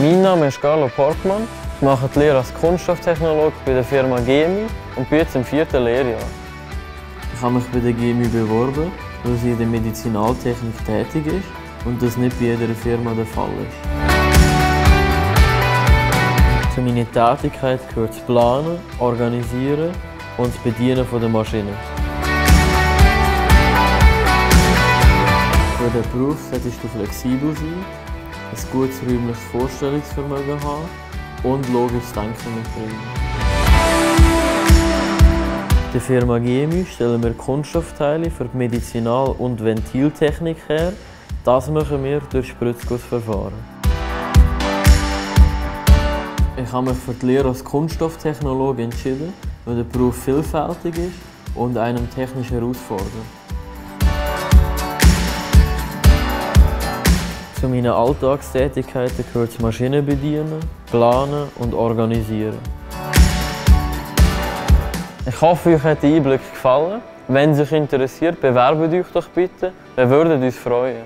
Mein Name ist Carlo Porkmann. Ich mache die Lehre als Kunststofftechnologe bei der Firma GEMI und bin jetzt im vierten Lehrjahr. Ich habe mich bei der GEMI beworben, weil sie in der Medizinaltechnik tätig ist und das nicht bei jeder Firma der Fall ist. Zu meiner Tätigkeit gehört das Planen, Organisieren und das Bedienen der Maschinen. Für den Beruf solltest du flexibel sein, ein gutes räumliches Vorstellungsvermögen haben und logisches Denken mitbringen. In der Firma GEMI stellen wir Kunststoffteile für die Medizinal- und Ventiltechnik her. Das machen wir durch Spritzgussverfahren. Ich habe mich für die Lehre als Kunststofftechnologe entschieden, weil der Beruf vielfältig ist und einem technisch herausfordert. Zu meinen Alltagstätigkeiten gehört das Maschinen bedienen, planen und organisieren. Ich hoffe, euch hat der Einblick gefallen. Wenn es euch interessiert, bewerbt euch doch bitte. Wir würden uns freuen.